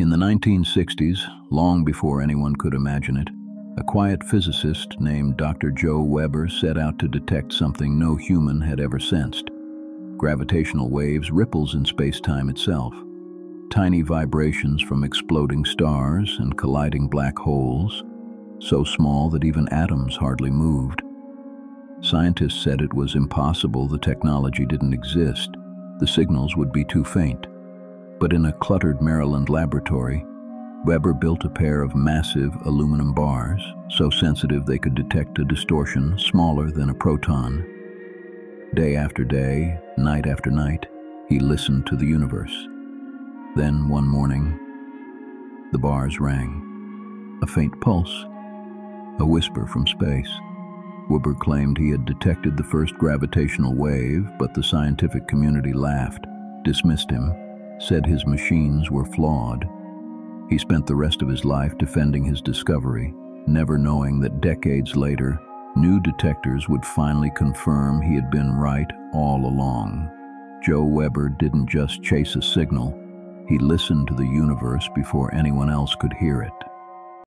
In the 1960s, long before anyone could imagine it, a quiet physicist named Dr. Joe Weber set out to detect something no human had ever sensed. Gravitational waves, ripples in space-time itself. Tiny vibrations from exploding stars and colliding black holes, so small that even atoms hardly moved. Scientists said it was impossible the technology didn't exist. The signals would be too faint. But in a cluttered Maryland laboratory, Weber built a pair of massive aluminum bars, so sensitive they could detect a distortion smaller than a proton. Day after day, night after night, he listened to the universe. Then, one morning, the bars rang. A faint pulse, a whisper from space. Weber claimed he had detected the first gravitational wave, but the scientific community laughed, dismissed him, said his machines were flawed. He spent the rest of his life defending his discovery, never knowing that decades later, new detectors would finally confirm he had been right all along. Joe Weber didn't just chase a signal, he listened to the universe before anyone else could hear it.